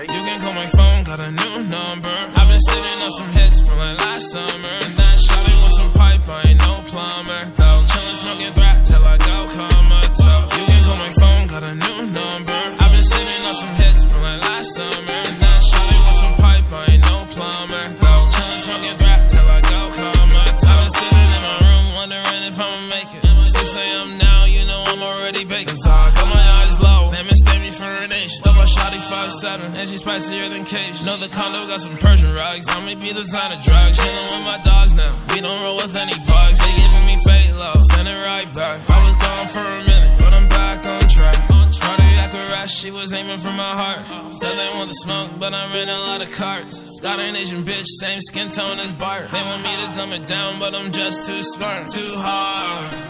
You can call my phone, got a new number. I've been sitting on some hits from like last summer. And then shouting with some pipe, I ain't no plumber. Though chillin', smoking threat till I go comatose. You can call my phone, got a new number. I've been sitting on some hits from like last summer. And then shouting with some pipe, I ain't no plumber. Though chillin', smoking threat till I go comatose. I've been sitting in my room wondering if I'ma make it. 6 a.m. now, you know I'm already baking. Shawty 5'7", and she's spicier than Cage. Know the condo got some Persian rugs. I may be designer drugs. Chillin' with my dogs now. We don't roll with any bugs. They giving me fake love. Send it right back. I was gone for a minute, but I'm back on track. Cardiac arrest, she was aiming for my heart. Said they want the smoke, but I ran a lot of carts. Got an Asian bitch, same skin tone as Bart. They want me to dumb it down, but I'm just too smart. Too hard.